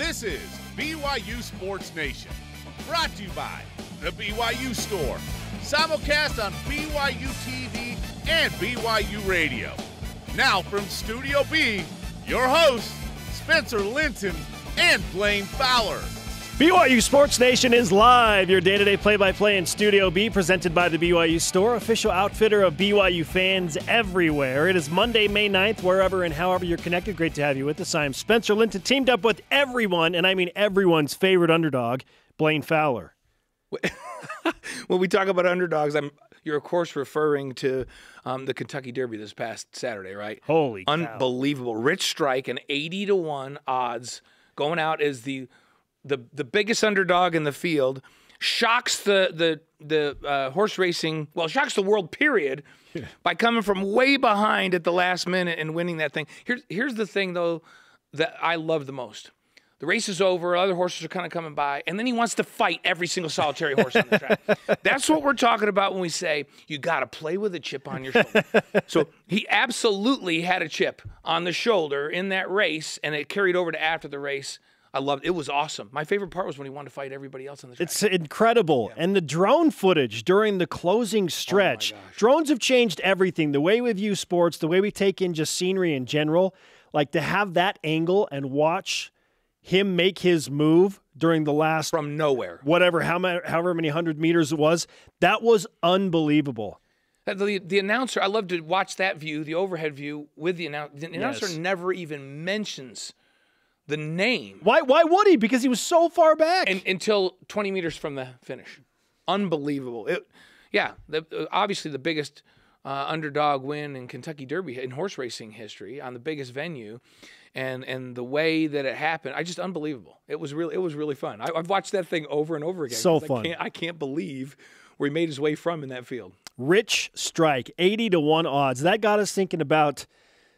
This is BYU Sports Nation, brought to you by the BYU Store. Simulcast on BYU TV and BYU Radio. Now from Studio B, your hosts, Spencer Linton and Blaine Fowler. BYU Sports Nation is live, your day to day play by play in Studio B, presented by the BYU Store, official outfitter of BYU fans everywhere. It is Monday, May 9th, wherever and however you're connected. Great to have you with us. I'm Spencer Linton, teamed up with everyone, and I mean everyone's favorite underdog, Blaine Fowler. when we talk about underdogs, I'm you're of course referring to um, the Kentucky Derby this past Saturday, right? Holy cow. unbelievable! Rich Strike an eighty to one odds going out as the the the biggest underdog in the field. Shocks the the the uh, horse racing. Well, shocks the world. Period. By coming from way behind at the last minute and winning that thing. Here's here's the thing though that I love the most. The race is over. Other horses are kind of coming by, and then he wants to fight every single solitary horse on the track. That's what we're talking about when we say you got to play with a chip on your shoulder. so he absolutely had a chip on the shoulder in that race, and it carried over to after the race. I loved it. it was awesome. My favorite part was when he wanted to fight everybody else on the track. It's incredible. Yeah. And the drone footage during the closing oh stretch. Oh drones have changed everything. The way we view sports, the way we take in just scenery in general. Like to have that angle and watch him make his move during the last from nowhere, whatever, how many, however many hundred meters it was, that was unbelievable. The, the announcer, I love to watch that view, the overhead view with the announcer. The announcer yes. never even mentions the name. Why? Why would he? Because he was so far back and, until 20 meters from the finish. Unbelievable. It, yeah, the, obviously the biggest uh, underdog win in Kentucky Derby in horse racing history on the biggest venue and and the way that it happened, I just unbelievable. It was really it was really fun. I, have watched that thing over and over again. So fun. I can't, I can't believe where he made his way from in that field. Rich Strike, eighty to one odds. That got us thinking about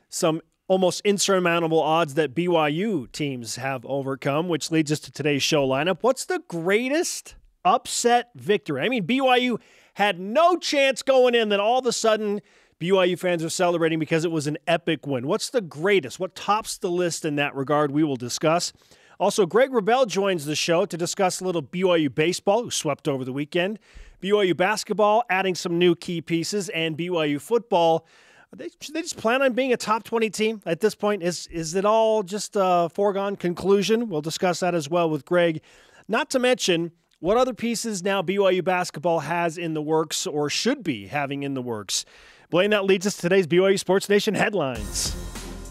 some almost insurmountable odds that BYU teams have overcome, which leads us to today's show lineup. What's the greatest upset victory? I mean, BYU had no chance going in, then all of a sudden BYU fans are celebrating because it was an epic win. What's the greatest? What tops the list in that regard? We will discuss. Also, Greg Wrubell joins the show to discuss a little BYU baseball, who swept over the weekend, BYU basketball, adding some new key pieces, and BYU football. They, they just plan on being a top 20 team at this point? Is, is it all just a foregone conclusion? We'll discuss that as well with Greg. Not to mention what other pieces now BYU basketball has in the works or should be having in the works. Blaine, that leads us to today's BYU Sports Nation headlines.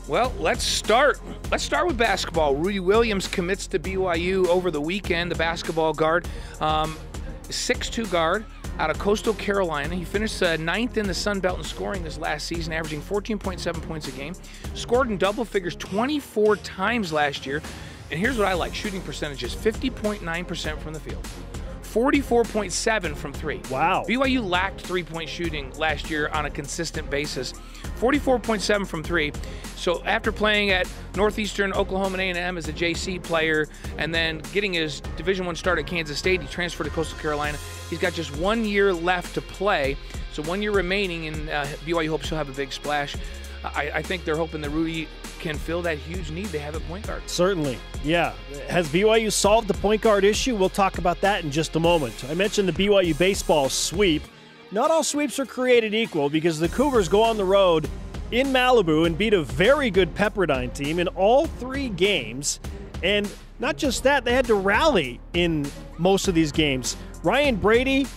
Well, let's start. Let's start with basketball. Rudy Williams commits to BYU over the weekend. The basketball guard, um, 6'2 guard out of Coastal Carolina. He finished uh, ninth in the Sun Belt in scoring this last season, averaging 14.7 points a game. Scored in double figures 24 times last year. And here's what I like shooting percentages 50.9% from the field. 44.7 from three. Wow. BYU lacked three point shooting last year on a consistent basis. 44.7 from three. So after playing at Northeastern Oklahoma and A&M as a JC player, and then getting his Division One start at Kansas State, he transferred to Coastal Carolina. He's got just one year left to play, so one year remaining, and uh, BYU hopes he'll have a big splash. I, I think they're hoping that Rudy can fill that huge need they have at point guard. Certainly. Yeah. Has BYU solved the point guard issue? We'll talk about that in just a moment. I mentioned the BYU baseball sweep. Not all sweeps are created equal because the Cougars go on the road in Malibu and beat a very good Pepperdine team in all three games. And not just that, they had to rally in most of these games. Ryan Brady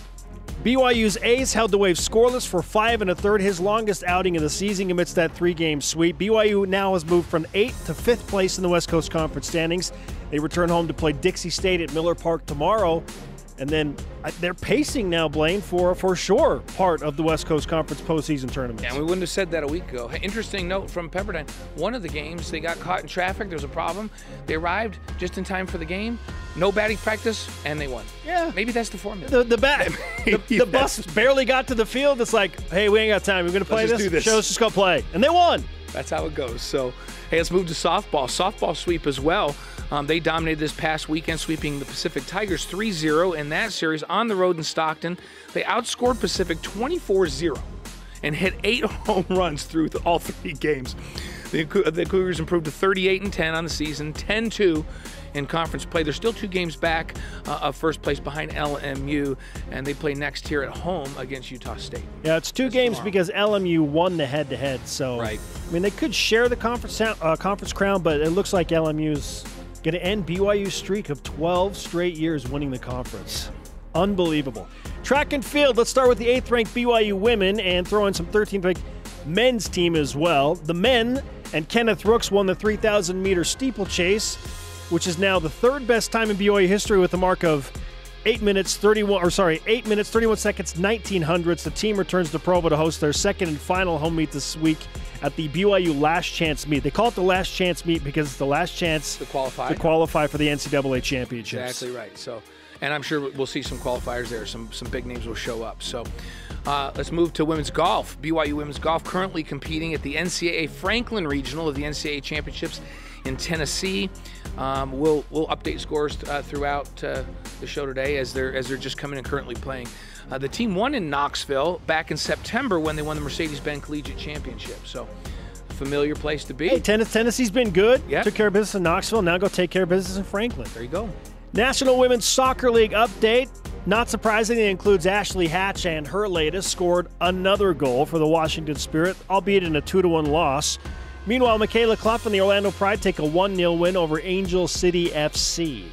BYU's ace held the Wave scoreless for five and a third, his longest outing of the season amidst that three-game sweep. BYU now has moved from eighth to fifth place in the West Coast Conference standings. They return home to play Dixie State at Miller Park tomorrow. And then they're pacing now, Blaine, for for sure part of the West Coast Conference postseason tournament. Yeah, we wouldn't have said that a week ago. Interesting note from Pepperdine. One of the games they got caught in traffic. There was a problem. They arrived just in time for the game. No batting practice, and they won. Yeah, maybe that's the formula. The the bat, the, the bus barely got to the field. It's like, hey, we ain't got time. We're gonna play let's this. this. Us just go play, and they won. That's how it goes. So, hey, let's move to softball. Softball sweep as well. Um, they dominated this past weekend, sweeping the Pacific Tigers 3 0 in that series on the road in Stockton. They outscored Pacific 24 0 and hit eight home runs through the, all three games. The, the Cougars improved to 38 and 10 on the season, 10 2 in conference play. They're still two games back uh, of first place behind LMU, and they play next here at home against Utah State. Yeah, it's two That's games tomorrow. because LMU won the head-to-head. So, Right. I mean, they could share the conference uh, conference crown, but it looks like LMU's going to end BYU's streak of 12 straight years winning the conference. Unbelievable. Track and field. Let's start with the eighth-ranked BYU women and throw in some 13th-ranked men's team as well. The men and Kenneth Rooks won the 3,000 meter steeplechase, which is now the third best time in BYU history with a mark of eight minutes 31 or sorry eight minutes 31 seconds 19 hundredths the team returns to provo to host their second and final home meet this week at the byu last chance meet they call it the last chance meet because it's the last chance To qualify. to qualify for the ncaa championships Exactly right. So, and I'm sure we'll see some qualifiers there. Some some big names will show up. So, uh, let's move to women's golf. BYU women's golf currently competing at the NCAA Franklin Regional of the NCAA Championships in Tennessee. Um, we'll we'll update scores uh, throughout uh, the show today as they're as they're just coming and currently playing. Uh, the team won in Knoxville back in September when they won the Mercedes-Benz Collegiate Championship. So, familiar place to be. hey tennessee's been good Yeah. took care of business in knoxville now go take care of business in franklin there you go. National Women's Soccer League update. Not surprisingly, it includes Ashley Hatch, and her latest scored another goal for the Washington Spirit, albeit in a 2 1 loss. Meanwhile, Michaela Clough and the Orlando Pride take a 1 0 win over Angel City FC.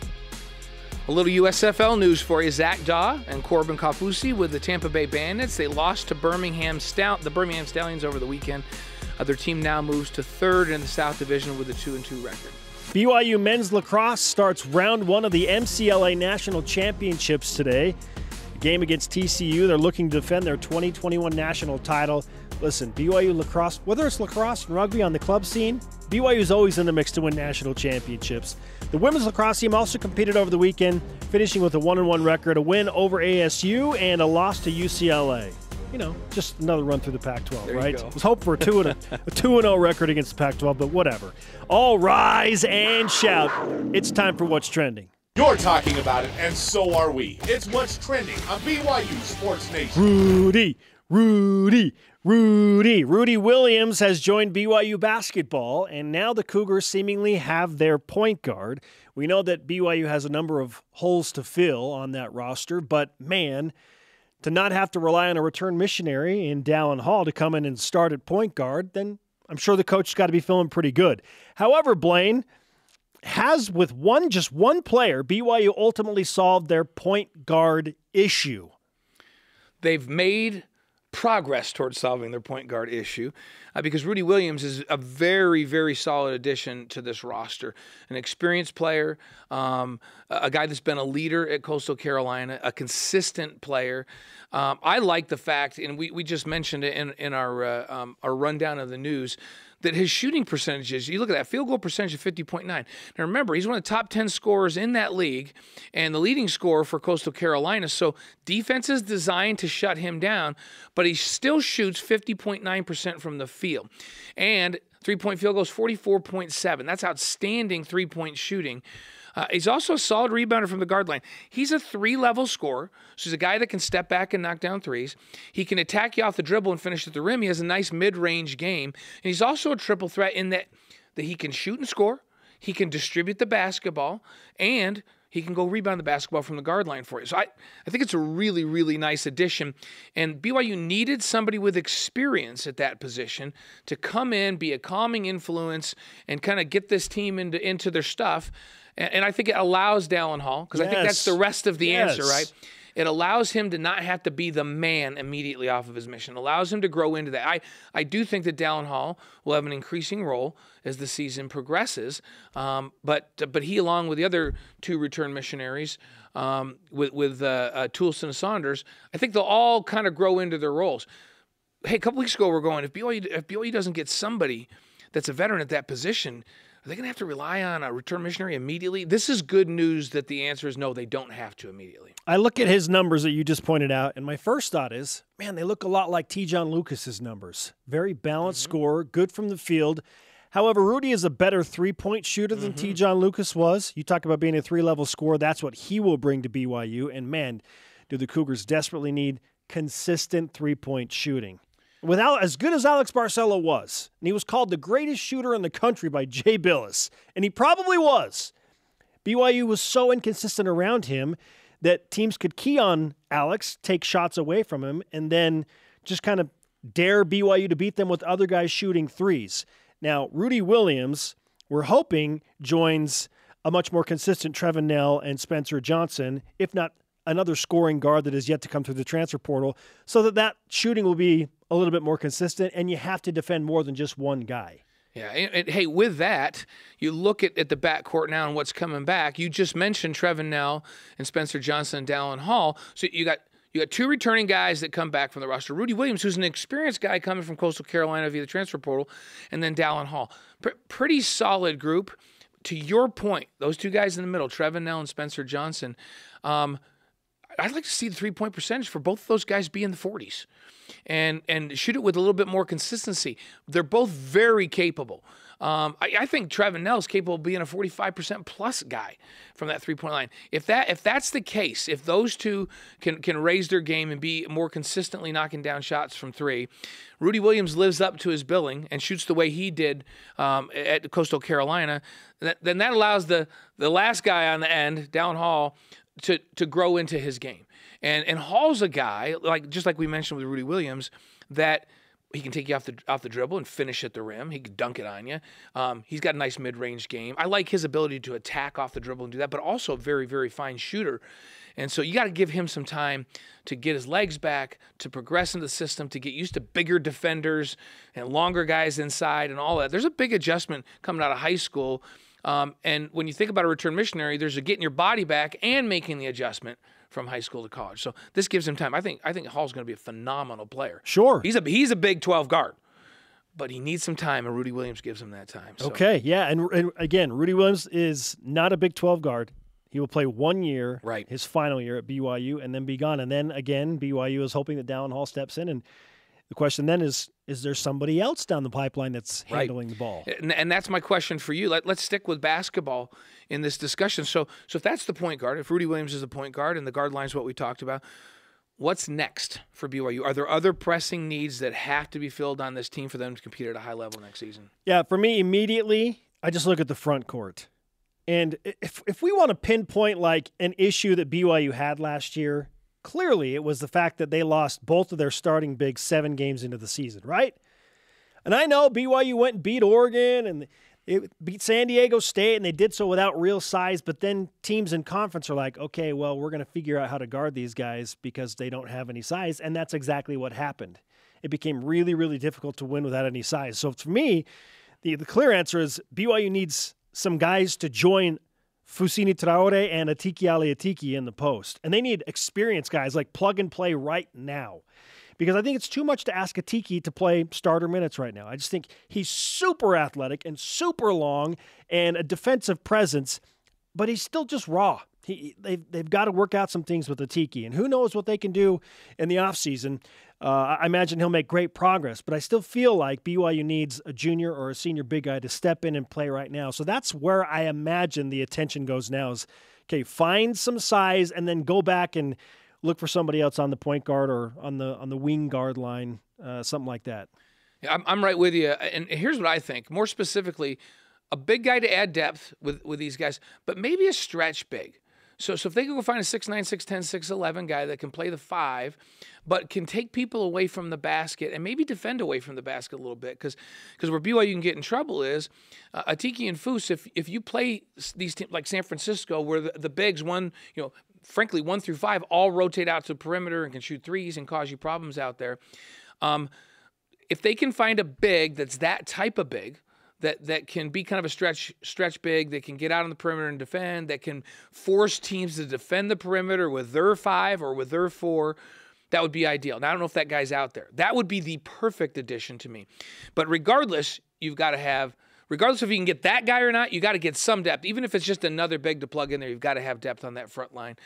A little USFL news for you. Zach Daw and Corbin Kaufusi with the Tampa Bay Bandits. They lost to Birmingham Stout, the Birmingham Stallions over the weekend. Uh, their team now moves to third in the South Division with a 2 and 2 record. BYU men's lacrosse starts round one of the MCLA National Championships today. Game against TCU. They're looking to defend their 2021 national title. Listen, BYU lacrosse, whether it's lacrosse and rugby on the club scene, BYU is always in the mix to win national championships. The women's lacrosse team also competed over the weekend, finishing with a 1 1 record, a win over ASU, and a loss to UCLA. You know, just another run through the Pac-12, There you right? Let's hope for a two and a, a two and zero record against the Pac-12, but whatever. All rise and shout! It's time for what's trending. You're talking about it, and so are we. It's what's trending on BYU Sports Nation. Rudy, Rudy, Rudy. Rudy Williams has joined BYU basketball, and now the Cougars seemingly have their point guard. We know that BYU has a number of holes to fill on that roster, but man, to not have to rely on a return missionary in Dallin Hall to come in and start at point guard, then I'm sure the coach has got to be feeling pretty good. However, Blaine has with one just one player, BYU ultimately solved their point guard issue. they've made progress towards solving their point guard issue uh, because Rudy Williams is a very, very solid addition to this roster. An experienced player, um, a guy that's been a leader at Coastal Carolina, a consistent player. Um, I like the fact, and we, we just mentioned it in, in our, uh, um, our rundown of the news, that his shooting percentages, you look at that field goal percentage of 50.9. Now remember, he's one of the top 10 scorers in that league and the leading scorer for Coastal Carolina. So defense is designed to shut him down, but he still shoots 50.9% from the field. And three point field goals 44.7. That's outstanding three point shooting. Uh, he's also a solid rebounder from the guard line. He's a three level scorer. So he's a guy that can step back and knock down threes. He can attack you off the dribble and finish at the rim. He has a nice mid range game. And he's also a triple threat in that, that he can shoot and score, he can distribute the basketball, and he can go rebound the basketball from the guard line for you. So I, I think it's a really, really nice addition. And BYU needed somebody with experience at that position to come in, be a calming influence, and kind of get this team into, into their stuff. And, and I think it allows Dallin Hall, because I think that's the rest of the answer, right? It allows him to not have to be the man immediately off of his mission. It allows him to grow into that. I, I do think that Dallin Hall will have an increasing role as the season progresses. Um, but but he, along with the other two return missionaries, um, with with uh, uh, Toolson and Saunders, I think they'll all kind of grow into their roles. Hey, a couple weeks ago, we're going if BYU if BYU doesn't get somebody that's a veteran at that position. Are they going to have to rely on a return missionary immediately? This is good news that the answer is no, they don't have to immediately. I look at his numbers that you just pointed out, and my first thought is, man, they look a lot like Te'Jon Lucas's numbers. Very balanced mm-hmm. scorer, good from the field. However, Rudy is a better three point shooter than mm-hmm. Te'Jon Lucas was. You talk about being a three level scorer, that's what he will bring to BYU. And man, do the Cougars desperately need consistent three point shooting. Without as good as Alex Barcelo was, and he was called the greatest shooter in the country by Jay Bilas, and he probably was. BYU was so inconsistent around him that teams could key on Alex, take shots away from him, and then just kind of dare BYU to beat them with other guys shooting threes. Now, Rudy Williams, we're hoping, joins a much more consistent Trevin Knell and Spencer Johnson, if not another scoring guard that is yet to come through the transfer portal, so that that shooting will be a little bit more consistent, and you have to defend more than just one guy. Yeah, and, and, hey, with that, you look at, at the backcourt now and what's coming back. You just mentioned Trevin Knell and Spencer Johnson and Dallin Hall. So you got you got two returning guys that come back from the roster. Rudy Williams, who's an experienced guy coming from Coastal Carolina via the transfer portal, and then Dallin Hall. P- pretty solid group. To your point, those two guys in the middle, Trevin Knell and Spencer Johnson, um, I'd like to see the three point percentage for both of those guys be in the 40s and and shoot it with a little bit more consistency. They're both very capable. Um, I, I, think Trevin Knell is capable of being a 45% plus guy from that three point line. If that if that's the case, if those two can can raise their game and be more consistently knocking down shots from three, Rudy Williams lives up to his billing and shoots the way he did um, at Coastal Carolina. Then that allows the the last guy on the end, down Hall, to to grow into his game. And and Hall's a guy like just like we mentioned with Rudy Williams that he can take you off the off the dribble and finish at the rim. He can dunk it on you. Um, he's got a nice mid range game. I like his ability to attack off the dribble and do that, but also a very very fine shooter. And so you got to give him some time to get his legs back, to progress in the system, to get used to bigger defenders and longer guys inside and all that. There's a big adjustment coming out of high school. Um, and when you think about a return missionary, there's a getting your body back and making the adjustment from high school to college. So this gives him time. I think I think Hall's going to be a phenomenal player. Sure, he's a he's a Big Twelve guard, but he needs some time, and Rudy Williams gives him that time. So. Okay, yeah, and, and again, Rudy Williams is not a Big Twelve guard. He will play one year, right. his final year at BYU, and then be gone. And then again, BYU is hoping that Dallin Hall steps in and the question then is is there somebody else down the pipeline that's handling right. the ball? And, and, that's my question for you. Let, us stick with basketball in this discussion. So, so if that's the point guard, if Rudy Williams is the point guard and the guard line is what we talked about, what's next for BYU? Are there other pressing needs that have to be filled on this team for them to compete at a high level next season? Yeah, for me, immediately, I just look at the front court. And if, if we want to pinpoint like an issue that BYU had last year, Clearly, it was the fact that they lost both of their starting bigs seven games into the season, right? And I know BYU went and beat Oregon and it beat San Diego State, and they did so without real size. But then teams in conference are like, okay, well, we're going to figure out how to guard these guys because they don't have any size. And that's exactly what happened. It became really, really difficult to win without any size. So for me, the, the clear answer is BYU needs some guys to join Fousseyni Traore and Atiki Ally Atiki in the post. And they need experienced guys like plug and play right now. Because I think it's too much to ask Atiki to play starter minutes right now. I just think he's super athletic and super long and a defensive presence, but he's still just raw. He, they've, they've got to work out some things with Atiki, and who knows what they can do in the offseason. Uh, I imagine he'll make great progress, but I still feel like BYU needs a junior or a senior big guy to step in and play right now. So that's where I imagine the attention goes now is okay, find some size and then go back and look for somebody else on the point guard or on the on the wing guard line, uh, something like that. Yeah, I'm, I'm right with you. And here's what I think. More specifically, a big guy to add depth with, with these guys, but maybe a stretch big. So, so if they can go find a 6'9, 6'10, 6'11 guy that can play the five, but can take people away from the basket and maybe defend away from the basket a little bit, because because where BYU can get in trouble is uh, Atiki and Foose. If if you play these teams like San Francisco, where the, the bigs one, you know, frankly one through five all rotate out to the perimeter and can shoot threes and cause you problems out there. Um, if they can find a big that's that type of big that that can be kind of a stretch stretch big that can get out on the perimeter and defend that can force teams to defend the perimeter with their five or with their four that would be ideal. Now I don't know if that guy's out there. That would be the perfect addition to me. But regardless, you've got to have regardless if you can get that guy or not, you got to get some depth. Even if it's just another big to plug in there, you've got to have depth on that front line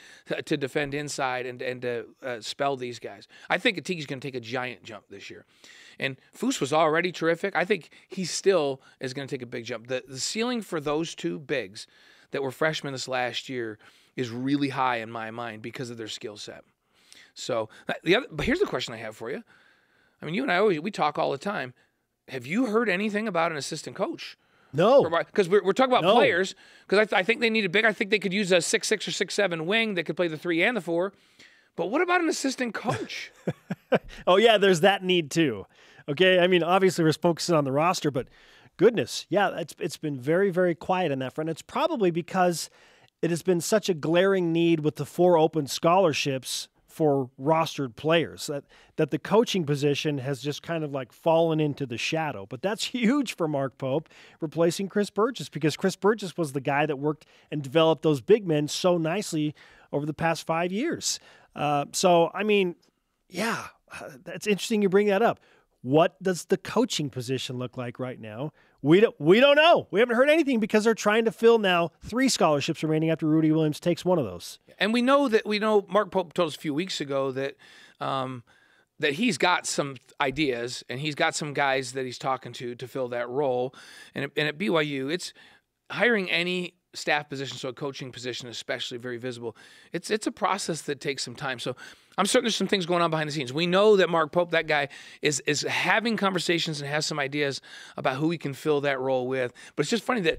to, defend inside and and to uh, spell these guys. I think Atiki's going to take a giant jump this year. And Foose was already terrific. I think he still is going to take a big jump. The, the ceiling for those two bigs that were freshmen this last year is really high in my mind because of their skill set. So uh, the other, but here's the question I have for you. I mean, you and I always we talk all the time. Have you heard anything about an assistant coach? No. because we're, we're talking about No. players. Because I, th- I think they need a big. I think they could use a six six or six seven wing that could play the three and the four. But what about an assistant coach? Oh yeah, there's that need too. Okay, I mean obviously we're focusing on the roster, but goodness, yeah, it's it's been very very quiet on that front. It's probably because it has been such a glaring need with the four open scholarships for rostered players that that the coaching position has just kind of like fallen into the shadow. But that's huge for Mark Pope replacing Chris Burgess because Chris Burgess was the guy that worked and developed those big men so nicely over the past five years. Uh, so I mean, yeah, that's interesting you bring that up. What does the coaching position look like right now? We don't we don't know. We haven't heard anything because they're trying to fill now three scholarships remaining after Rudy Williams takes one of those. and we know that we know Mark Pope told us a few weeks ago that um, that he's got some ideas and he's got some guys that he's talking to to fill that role. And and at BYU, it's hiring any staff position, so a coaching position especially, very visible. It's it's a process that takes some time. So I'm certain there's some things going on behind the scenes. We know that Mark Pope, that guy, is is having conversations and has some ideas about who he can fill that role with. But it's just funny that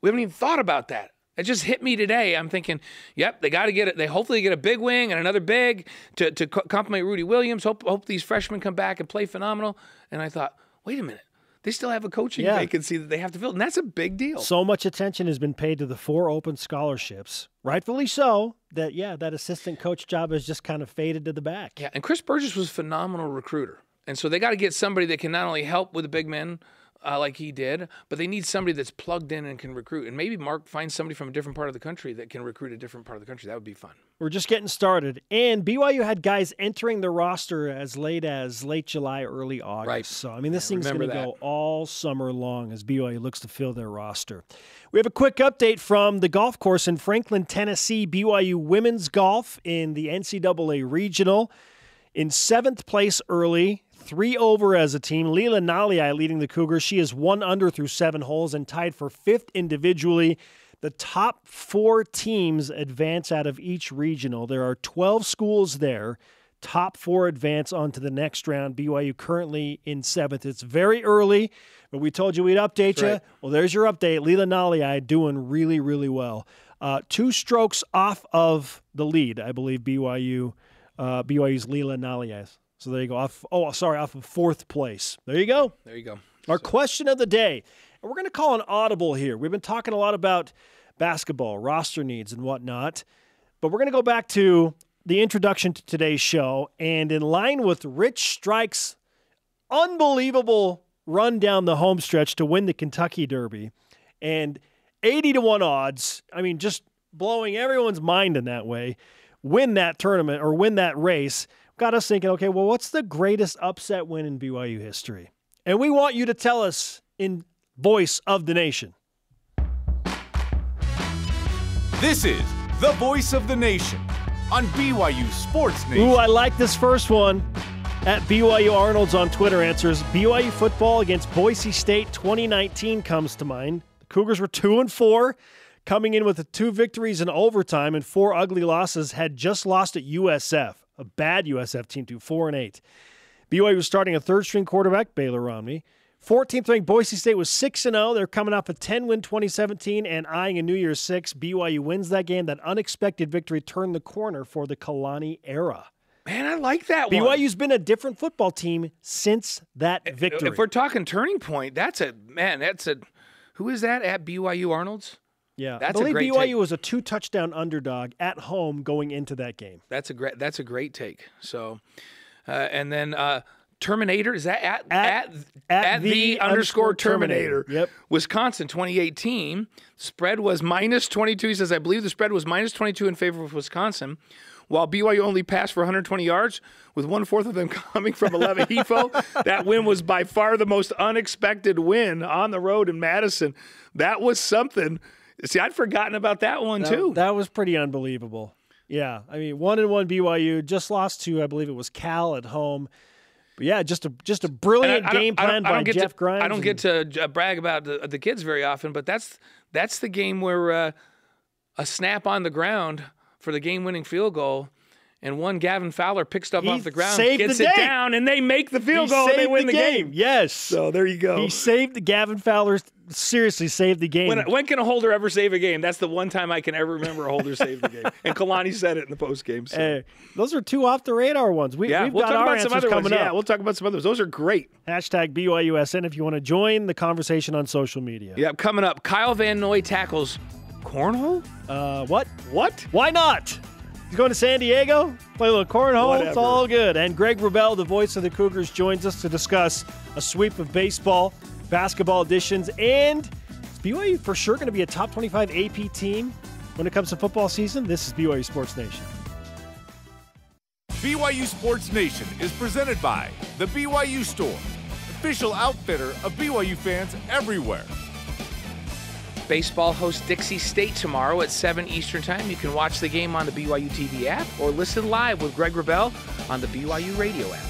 we haven't even thought about that. It just hit me today. I'm thinking, yep, they got to get it. They hopefully get a big wing and another big to to co- complement Rudy Williams. Hope hope these freshmen come back and play phenomenal. And I thought, wait a minute, they still have a coaching Yeah. vacancy that they have to fill, and that's a big deal. So much attention has been paid to the four open scholarships, rightfully so. That yeah, that assistant coach job has just kind of faded to the back. Yeah, and Chris Burgess was a phenomenal recruiter. And so they got to get somebody that can not only help with the big men uh, like he did, but they need somebody that's plugged in and can recruit. And maybe Mark finds somebody from a different part of the country that can recruit a different part of the country. That would be fun. We're just getting started, and BYU had guys entering the roster as late as late July, early August. Right. So I mean, this thing's going to go all summer long as BYU looks to fill their roster. We have a quick update from the golf course in Franklin, Tennessee. BYU women's golf in the NCAA regional in seventh place early, three over as a team. Leela Naliai leading the Cougars. She is one under through seven holes and tied for fifth individually. The top four teams advance out of each regional. There are 12 schools there. Top four advance on to the next round. BYU currently in seventh. It's very early, but we told you we'd update you. right. Well, there's your update. Leela Naliai doing really, really well. Uh, two strokes off of the lead, I believe BYU, uh, BYU's Leela Naliai. So there you go. Off. Oh, sorry, off of fourth place. There you go. There you go. Our question of the day, and we're going to call an audible here. We've been talking a lot about basketball, roster needs, and whatnot, but we're going to go back to the introduction to today's show. And in line with Rich Strike's unbelievable run down the home stretch to win the Kentucky Derby, and 80 to 1 odds, I mean, just blowing everyone's mind in that way, win that tournament or win that race, got us thinking, okay, well, what's the greatest upset win in BYU history? And we want you to tell us in voice of the nation. This is the voice of the nation on BYU Sports Nation. Ooh, I like this first one. At BYU Arnold's on Twitter answers BYU football against Boise State 2019 comes to mind. The Cougars were 2 and 4, coming in with two victories in overtime and four ugly losses, had just lost at USF, a bad USF team to 4 and 8. BYU was starting a third string quarterback, Baylor Romney. 14th ranked Boise State was 6 0. They're coming off a 10 win 2017 and eyeing a New Year's 6. BYU wins that game. That unexpected victory turned the corner for the Kalani era. Man, I like that one. BYU's been a different football team since that victory. If we're talking turning point, that's a man. That's a who is that at BYU Arnold's? Yeah, that's I a believe great BYU take. was a two touchdown underdog at home going into that game. That's a great. That's a great take. So, uh, and then uh, Terminator is that at At- at at the the, underscore underscore Terminator. Terminator. Yep. Wisconsin 2018 spread was minus 22. He says I believe the spread was minus 22 in favor of Wisconsin. While BYU only passed for 120 yards, with one fourth of them coming from Aleva Hifo, that win was by far the most unexpected win on the road in Madison. That was something. See, I'd forgotten about that one too. That was pretty unbelievable. Yeah, I mean, one and one BYU just lost to I believe it was Cal at home. But yeah, just a just a brilliant game plan by Jeff to, Grimes. I don't get to uh, brag about the, the kids very often, but that's that's the game where uh, a snap on the ground for the game-winning field goal, and one Gavin Fowler picks up He off the ground, saved gets the it down, and they make the field He goal and they win the the game. Yes. So there you go. He saved the Gavin Fowler. Seriously, saved the game. When, when can a holder ever save a game? That's the one time I can ever remember a holder save the game. And Kalani said it in the post game. So. Hey, those are two off the radar ones. We, yeah, we've we'll got talk our about some other coming ones. up. Yeah, we'll talk about some others. Those are great. Hashtag BYUSN if you want to join the conversation on social media. Yeah, coming up, Kyle Van Noy tackles cornhole. Uh, what? What? Why not? He's going to San Diego, play a little cornhole. It's all good. And Greg Wrubell, the voice of the Cougars, joins us to discuss a sweep of baseball, basketball editions, and is BYU for sure going to be a top 25 AP team when it comes to football season? This is BYU Sports Nation. BYU Sports Nation is presented by The BYU Store, official outfitter of BYU fans everywhere. Baseball hosts Dixie State tomorrow at 7 Eastern Time. You can watch the game on the BYU TV app or listen live with Greg Wrubell on the BYU radio app.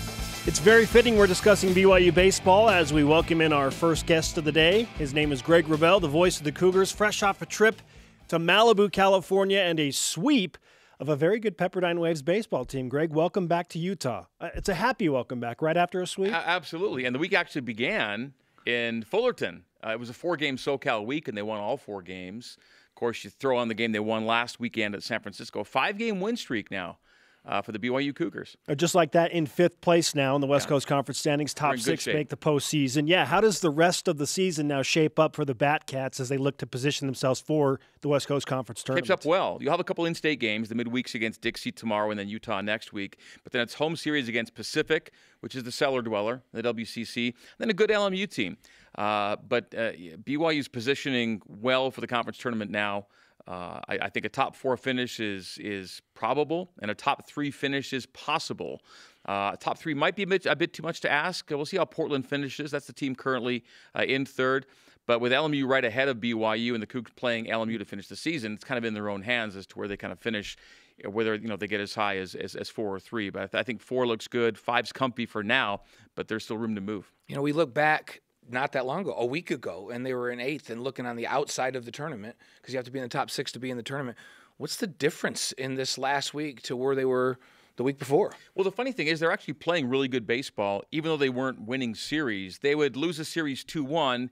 It's very fitting we're discussing BYU baseball as we welcome in our first guest of the day. His name is Greg Wrubell, the voice of the Cougars, fresh off a trip to Malibu, California, and a sweep of a very good Pepperdine Waves baseball team. Greg, welcome back to Utah. Uh, It's a happy welcome back right after a sweep. A- absolutely. And the week actually began in Fullerton. Uh, it was a four game SoCal week, and they won all four games. Of course, you throw on the game they won last weekend at San Francisco. Five game win streak now uh, for the BYU Cougars. Uh, Just like that, in fifth place now in the West Coast Conference standings, top six shape. make the postseason. Yeah, how does the rest of the season now shape up for the Batcats as they look to position themselves for the West Coast Conference tournament? Shapes up well. You'll have a couple in-state games, the midweeks against Dixie tomorrow and then Utah next week. But then it's home series against Pacific, which is the cellar dweller, the WCC. Then a good LMU team. Uh, but uh, BYU's positioning well for the conference tournament now. Uh, I, I think a top four finish is is probable, and a top three finish is possible. Uh, top three might be a bit, a bit too much to ask. We'll see how Portland finishes. That's the team currently uh, in third. But with LMU right ahead of BYU and the Cougs playing LMU to finish the season, it's kind of in their own hands as to where they kind of finish, uh, whether you know they get as high as as, as four or three. But I, th- I think four looks good. Five's comfy for now, but there's still room to move. You know, we look back not that long ago, a week ago, and they were in eighth and looking on the outside of the tournament because you have to be in the top six to be in the tournament. What's the difference in this last week to where they were the week before? Well, the funny thing is, they're actually playing really good baseball, even though they weren't winning series. They would lose a series 2 1,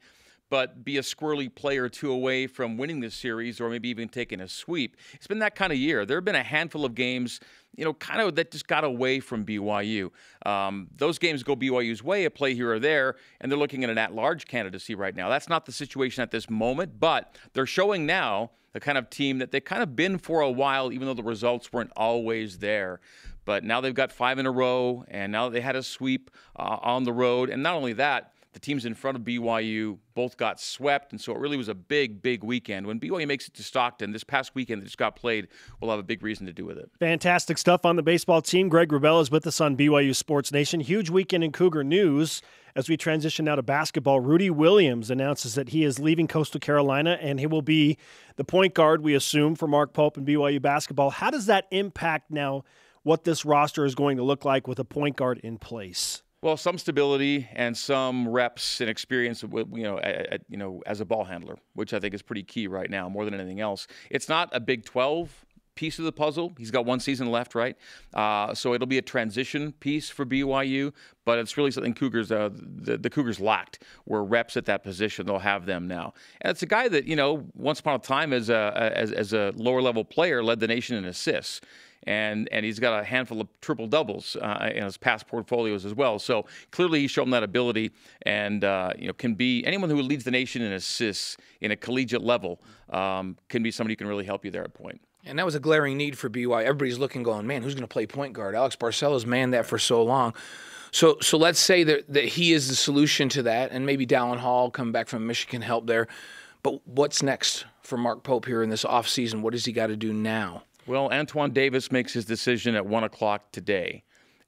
but be a squirrely play or two away from winning the series or maybe even taking a sweep. It's been that kind of year. There have been a handful of games, you know, kind of that just got away from BYU. Um, those games go BYU's way, a play here or there, and they're looking at an at large candidacy right now. That's not the situation at this moment, but they're showing now the kind of team that they've kind of been for a while, even though the results weren't always there. But now they've got five in a row, and now they had a sweep uh, on the road. And not only that, the teams in front of BYU both got swept, and so it really was a big, big weekend. When BYU makes it to Stockton this past weekend that just got played, we'll have a big reason to do with it. Fantastic stuff on the baseball team. Greg Wrubell is with us on BYU Sports Nation. Huge weekend in Cougar news as we transition now to basketball. Rudy Williams announces that he is leaving Coastal Carolina and he will be the point guard, we assume, for Mark Pope and BYU basketball. How does that impact now what this roster is going to look like with a point guard in place? Well, some stability and some reps and experience, you know, a- a- you know, as a ball handler, which I think is pretty key right now, more than anything else. It's not a Big 12 piece of the puzzle. He's got one season left, right? Uh, so it'll be a transition piece for BYU, but it's really something Cougars, uh, the, the Cougars lacked, were reps at that position. They'll have them now, and it's a guy that you know, once upon a time as a as, as a lower level player, led the nation in assists and and he's got a handful of triple doubles uh, in his past portfolios as well. So clearly, he's shown that ability, and uh, you know can be anyone who leads the nation in assists in a collegiate level um, can be somebody who can really help you there at point. And that was a glaring need for BYU. Everybody's looking, going, man, who's going to play point guard? Alex Barcelo's manned that for so long. So, so let's say that, that he is the solution to that, and maybe Dallin Hall come back from Michigan help there. But what's next for Mark Pope here in this offseason? What does he got to do now? Well, Antoine Davis makes his decision at one o'clock today,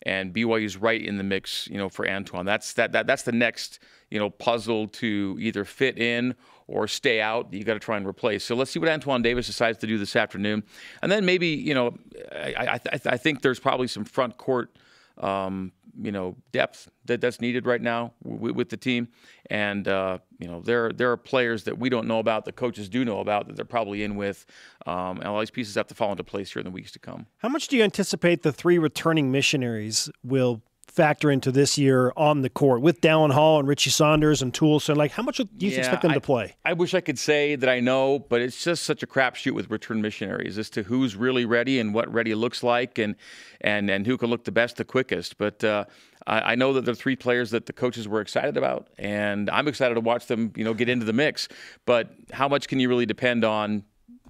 and BYU's right in the mix. You know, for Antoine, that's that, that that's the next you know puzzle to either fit in or stay out. You got to try and replace. So let's see what Antoine Davis decides to do this afternoon, and then maybe you know, I I, I, I think there's probably some front court. Um, you know depth that that's needed right now w- with the team, and uh, you know there there are players that we don't know about, the coaches do know about that they're probably in with, um, and all these pieces have to fall into place here in the weeks to come. How much do you anticipate the three returning missionaries will factor into this year on the court with Dallin Hall and Richie Saunders and Toolson? Like, how much do you Yeah, expect them I- to play? I wish I could say that I know, but it's just such a crapshoot with return missionaries as to who's really ready and what ready looks like, and and and who can look the best, the quickest. But uh, I, I know that there are three players that the coaches were excited about, and I'm excited to watch them, you know, get into the mix. But how much can you really depend on?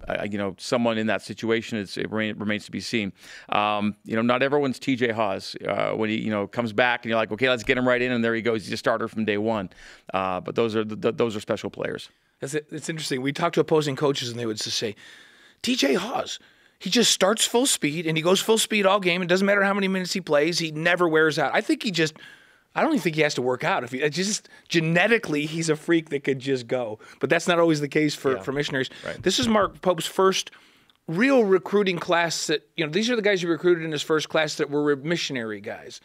Uh, you know, someone in that situation, it remain, remains to be seen. Um, you know, not everyone's TJ Haws. Uh, when he, you know, comes back and you're like, okay, let's get him right in, and there he goes. He's a starter from day one. Uh, but those are the, those are special players. It's, it's interesting. We talk to opposing coaches, and they would just say, TJ Haws, he just starts full speed and he goes full speed all game. It doesn't matter how many minutes he plays, he never wears out. I think he just. I don't even think he has to work out. If he just genetically, he's a freak that could just go. But that's not always the case for, for missionaries. This is Mark Pope's first real recruiting class. That you know, these are the guys he recruited in his first class that were missionary guys.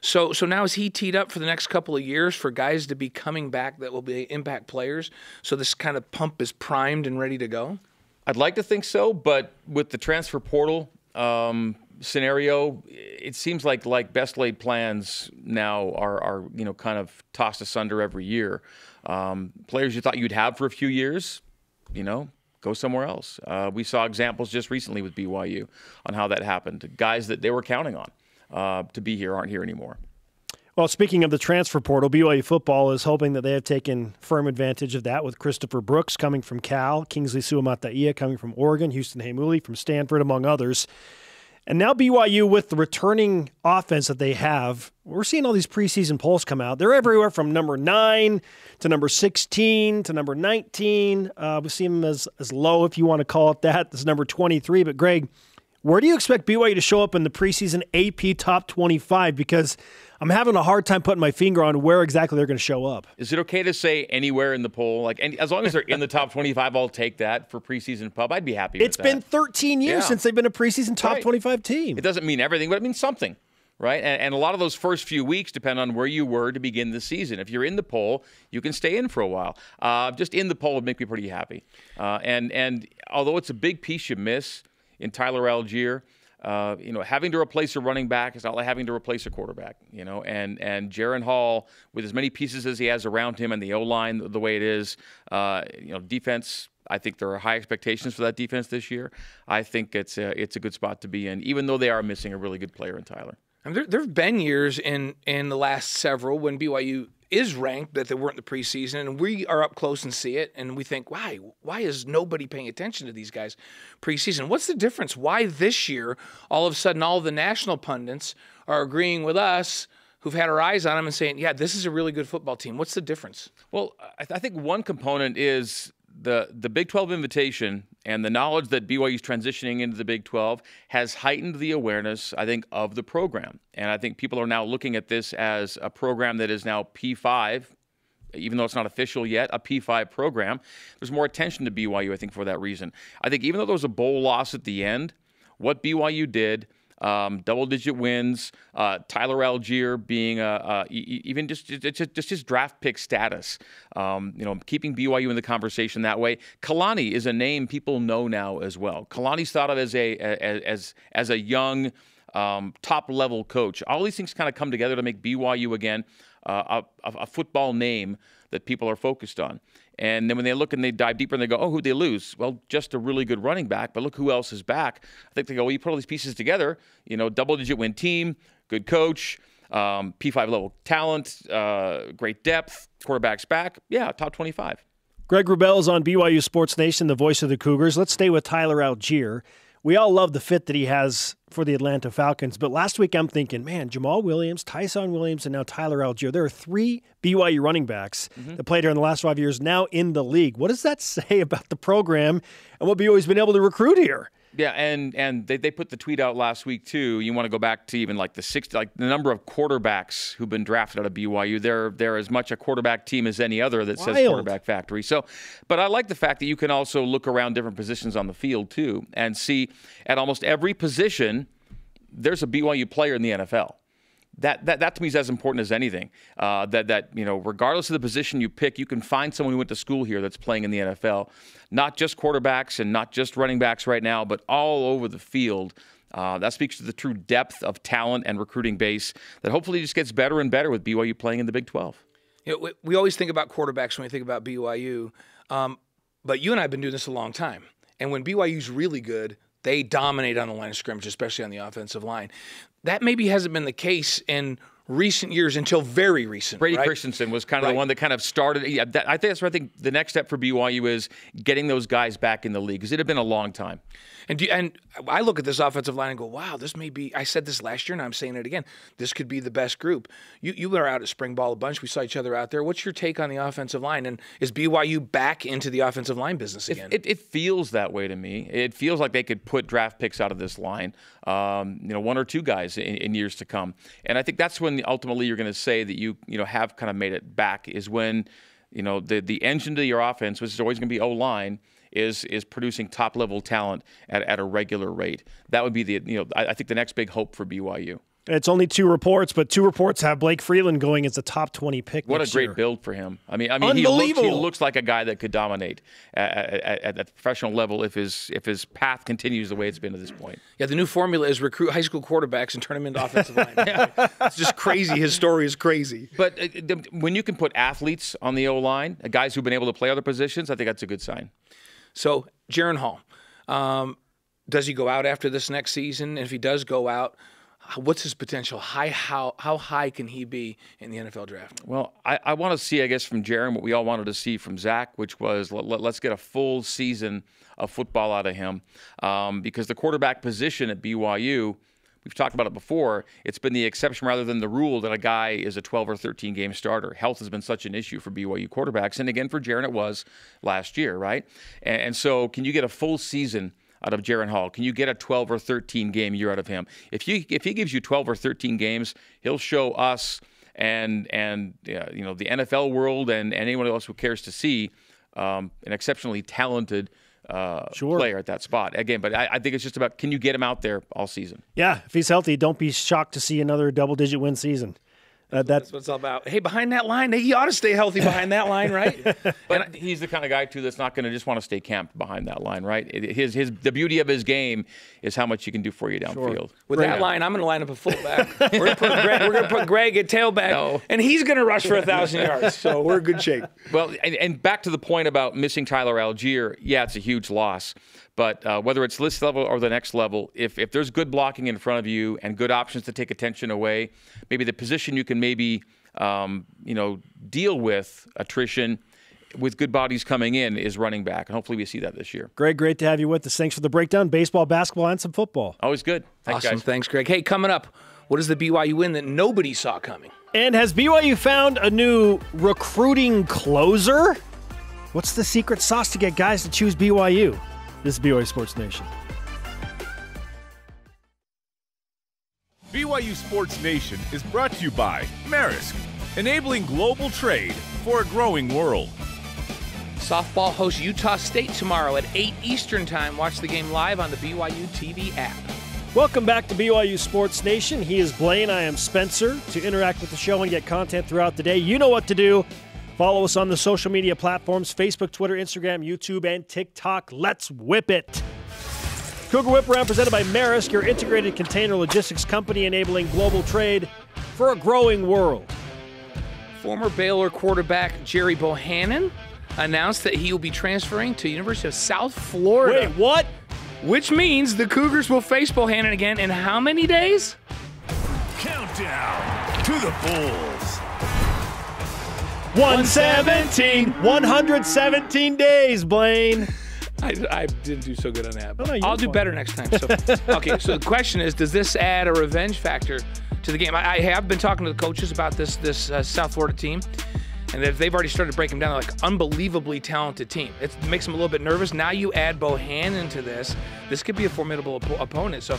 So so now is he teed up for the next couple of years for guys to be coming back that will be impact players? So this kind of pump is primed and ready to go. I'd like to think so, but with the transfer portal um, scenario, it seems like like best laid plans now are are you know kind of tossed asunder every year. Um, players you thought you'd have for a few years, you know, go somewhere else. Uh, we saw examples just recently with BYU on how that happened. Guys that they were counting on uh, to be here aren't here anymore. Well, speaking of the transfer portal, BYU football is hoping that they have taken firm advantage of that with Christopher Brooks coming from Cal, Kingsley Suamataia coming from Oregon, Houston Hamuli from Stanford, among others. And now BYU with the returning offense that they have, we're seeing all these preseason polls come out. They're everywhere from number nine to number 16 to number 19. Uh, we see them as, as low, if you want to call it that. This is number 23. But Greg, where do you expect BYU to show up in the preseason AP top 25? Because I'm having a hard time putting my finger on where exactly they're going to show up. Is it okay to say anywhere in the poll? Like, any, as long as they're in the top 25, I'll take that for preseason pub. I'd be happy with It's been 13 years Yeah. since they've been a preseason top Right. 25 team. It doesn't mean everything, but it means something, right? And, and a lot of those first few weeks depend on where you were to begin the season. If you're in the poll, you can stay in for a while. Uh, just in the poll would make me pretty happy. Uh, and and although it's a big piece you miss in Tyler Allgeier. Uh, you know, having to replace a running back is not like having to replace a quarterback. You know, and and Jaren Hall, with as many pieces as he has around him, and the O line the way it is, uh, you know, defense. I think there are high expectations for that defense this year. I think it's a, it's a good spot to be in, even though they are missing a really good player in Tyler. And there, there have been years in in the last several when BYU is ranked that they weren't in the preseason, and we are up close and see it, and we think, why? Why is nobody paying attention to these guys preseason? What's the difference? Why this year, all of a sudden, all the national pundits are agreeing with us, who've had our eyes on them, and saying, yeah, this is a really good football team. What's the difference? Well, I, th- I think one component is the the Big 12 invitation and the knowledge that BYU is transitioning into the Big 12 has heightened the awareness, I think, of the program. And I think people are now looking at this as a program that is now P5, even though it's not official yet, a P5 program. There's more attention to BYU, I think, for that reason. I think even though there was a bowl loss at the end, what BYU did um, double-digit wins. Uh, Tyler Allgeier being a, a, e- e- even just, just just his draft pick status. Um, you know, keeping BYU in the conversation that way. Kalani is a name people know now as well. Kalani's thought of as a as as a young um, top level coach. All these things kind of come together to make BYU again uh, a, a football name that people are focused on. And then when they look and they dive deeper and they go, oh, who'd they lose? Well, just a really good running back, but look who else is back. I think they go, well, you put all these pieces together, you know, double digit win team, good coach, um, P5 level talent, uh, great depth, quarterbacks back. Yeah, top 25. Greg Wrubell is on BYU Sports Nation, the voice of the Cougars. Let's stay with Tyler Allgeier. We all love the fit that he has for the Atlanta Falcons, but last week I'm thinking, man, Jamaal Williams, Tyson Williams, and now Tyler Allgeier. There are three BYU running backs mm-hmm. that played here in the last five years now in the league. What does that say about the program and what BYU's been able to recruit here? Yeah, and and they, they put the tweet out last week too. You want to go back to even like the six, like the number of quarterbacks who've been drafted out of BYU. They're they're as much a quarterback team as any other that says quarterback factory. So, but I like the fact that you can also look around different positions on the field too and see at almost every position there's a BYU player in the NFL. That, that, that to me is as important as anything. Uh, that, that, you know, regardless of the position you pick, you can find someone who went to school here that's playing in the NFL. Not just quarterbacks and not just running backs right now, but all over the field. Uh, that speaks to the true depth of talent and recruiting base that hopefully just gets better and better with BYU playing in the Big 12. You know, we, we always think about quarterbacks when we think about BYU, um, but you and I have been doing this a long time. And when BYU's really good, they dominate on the line of scrimmage, especially on the offensive line. That maybe hasn't been the case in recent years until very recent. Brady right? Christensen was kind of Right. the one that kind of started. Yeah, that, I think that's where I think the next step for BYU is getting those guys back in the league because it had been a long time. And do, and I look at this offensive line and go, wow, this may be. I said this last year, and I'm saying it again. This could be the best group. You you were out at spring ball a bunch. We saw each other out there. What's your take on the offensive line? And is BYU back into the offensive line business again? It, it feels that way to me. It feels like they could put draft picks out of this line, um, you know, one or two guys in, in years to come. And I think that's when ultimately you're going to say that you, you know, have kind of made it back is when, you know, the the engine to your offense, which is always going to be O line, is is producing top level talent at, at a regular rate. That would be the, you know, I, I think the next big hope for BYU. It's only two reports, but two reports have Blake Freeland going as a top 20 pick. What a great year. build for him. I mean, I mean, he looks, he looks like a guy that could dominate at, at, at the professional level if his if his path continues the way it's been to this point. yeah, the new formula is recruit high school quarterbacks and turn them into offensive line. It's just crazy. His story is crazy. But uh, when you can put athletes on the O line, uh, guys who've been able to play other positions, I think that's a good sign. So, Jaren Hall, um, does he go out after this next season? And if he does go out, what's his potential? High, how how high can he be in the NFL draft? Well, I, I want to see, I guess, from Jaren what we all wanted to see from Zach, which was let, us get a full season of football out of him. Um, because the quarterback position at BYU, we've talked about it before, it's been the exception rather than the rule that a guy is a 12 or 13 game starter. Health has been such an issue for BYU quarterbacks. And again, for Jaren, it was last year, right? And, and so, can you get a full season? Out of Jaren Hall? Can you get a 12 or 13 game year out of him? If you if he gives you 12 or 13 games, he'll show us and and uh, you know the NFL world and, and anyone else who cares to see um, an exceptionally talented uh, Sure. player at that spot. Again, but I, I think it's just about can you get him out there all season? Yeah, if he's healthy, don't be shocked to see another double digit win season. Uh, that That's what it's all about. Hey, behind that line, he ought to stay healthy behind that line, right? But he's the kind of guy too that's not going to just want to stay camped behind that line, right? It- His his the beauty of his game is how much he can do for you downfield. With that line, I'm going to line up a fullback. We're going to put Greg, we're gonna put Greg at tailback, No. and he's going to rush for a thousand yards. So we're in good shape. Well, and, and back to the point about missing Tyler Allgeier, yeah, it's a huge loss. But uh, whether it's this level or the next level, if, if there's good blocking in front of you and good options to take attention away, maybe the position you can maybe um, you know deal with attrition with good bodies coming in is running back, and hopefully we see that this year. Greg, great to have you with us. Thanks for the breakdown. Baseball, basketball, and some football. Always good. Thanks, Awesome. guys. Thanks, Greg. Hey, coming up, what is the BYU win that nobody saw coming? And has BYU found a new recruiting closer? What's the secret sauce to get guys to choose BYU? This is BYU Sports Nation. BYU Sports Nation is brought to you by Maersk, enabling global trade for a growing world. Softball hosts Utah State tomorrow at 8 Eastern Time. Watch the game live on the BYU TV app. Welcome back to BYU Sports Nation. He is Blaine. I am Spencer. To interact with the show and get content throughout the day, you know what to do. Follow us on the social media platforms Facebook, Twitter, Instagram, YouTube, and TikTok. Let's whip it. Cougar Whip Round presented by Maersk, your integrated container logistics company enabling global trade for a growing world. Former Baylor quarterback Gerry Bohannon announced that he will be transferring to University of South Florida, Wait, what? which means the Cougars will face Bohannon again in how many days? Countdown to the Bulls. 117. 117 days, Blaine. I, I didn't do so good on that. But no, I'll do better next time. So, okay, so the question is, does this add a revenge factor to the game? I, I have been talking to the coaches about this this uh, South Florida team, and they've, they've already started breaking them down. They're like unbelievably talented team. It makes them a little bit nervous. Now you add Bohannon into this. This could be a formidable op- opponent. So,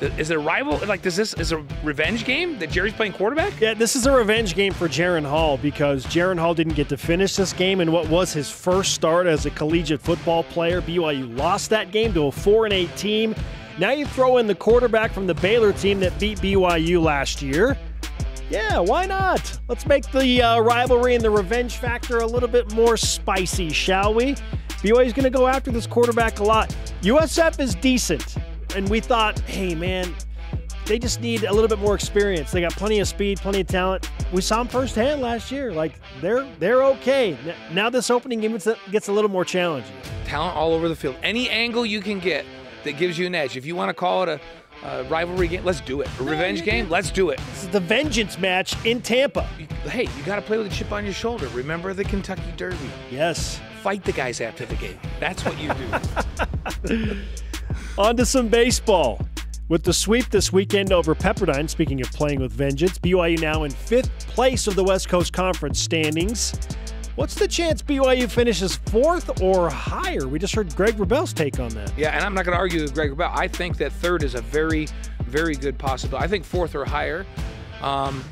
is it a rival? Like, does this is a revenge game that Gerry's playing quarterback? Yeah, this is a revenge game for Jaren Hall because Jaren Hall didn't get to finish this game in what was his first start as a collegiate football player. BYU lost that game to a 4 and 8 team. Now you throw in the quarterback from the Baylor team that beat BYU last year. Yeah, why not? Let's make the uh, rivalry and the revenge factor a little bit more spicy, shall we? BYU's going to go after this quarterback a lot. USF is decent, and we thought, hey, man, they just need a little bit more experience. They got plenty of speed, plenty of talent. We saw them firsthand last year. Like they're they're okay. Now this opening game gets a little more challenging. Talent all over the field. Any angle you can get that gives you an edge. If you want to call it a uh, rivalry game, let's do it. A revenge game, let's do it. This is the vengeance match in Tampa. Hey, you got to play with a chip on your shoulder. Remember the Kentucky Derby? Yes. Fight the guys after the game. That's what you do. On to some baseball. With the sweep this weekend over Pepperdine, speaking of playing with vengeance, BYU now in fifth place of the West Coast Conference standings. What's the chance BYU finishes fourth or higher? We just heard Greg Wrubell's take on that. Yeah, and I'm not going to argue with Greg Wrubell. I think that third is a very, very good possibility. I think fourth or higher. Um,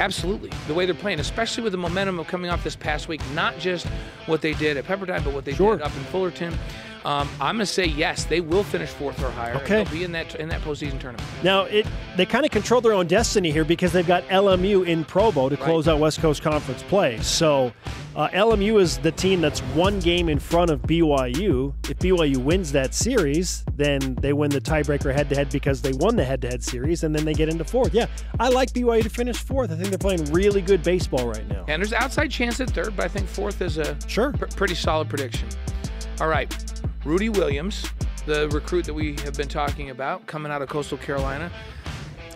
absolutely. The way they're playing, especially with the momentum of coming off this past week, not just what they did at Pepperdine, but what they sure. did up in Fullerton. Um, I'm going to say yes. They will finish fourth or higher. Okay. they'll be in that in that postseason tournament. Now, it they kind of control their own destiny here because they've got LMU in Provo to close right. out West Coast Conference play. So, uh, LMU is the team that's one game in front of BYU. If BYU wins that series, then they win the tiebreaker head-to-head because they won the head-to-head series, and then they get into fourth. Yeah, I like BYU to finish fourth. I think they're playing really good baseball right now. And there's outside chance at third, but I think fourth is a sure pr- pretty solid prediction. All right. Rudy Williams, the recruit that we have been talking about, coming out of Coastal Carolina,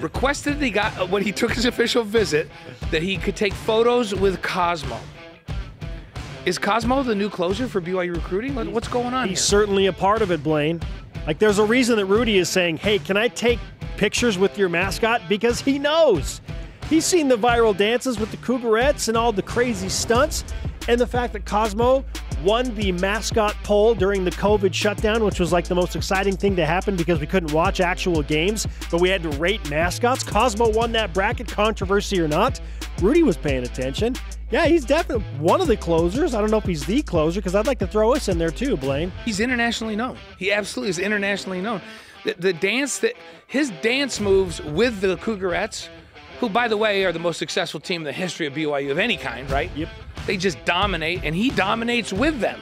requested that he got when he took his official visit that he could take photos with Cosmo. Is Cosmo the new closer for BYU recruiting? What's going on? He's here? certainly a part of it, Blaine. Like, there's a reason that Rudy is saying, "Hey, can I take pictures with your mascot?" Because he knows. He's seen the viral dances with the Cougarettes and all the crazy stunts, and the fact that Cosmo won the mascot poll during the COVID shutdown, which was like the most exciting thing to happen because we couldn't watch actual games, but we had to rate mascots. Cosmo won that bracket, controversy or not. Rudy was paying attention. Yeah, he's definitely one of the closers. I don't know if he's the closer because I'd like to throw us in there too, Blaine. He's internationally known. He absolutely is internationally known. The, the dance that his dance moves with the Cougarettes, who by the way are the most successful team in the history of BYU of any kind, right? Yep. They just dominate, and he dominates with them.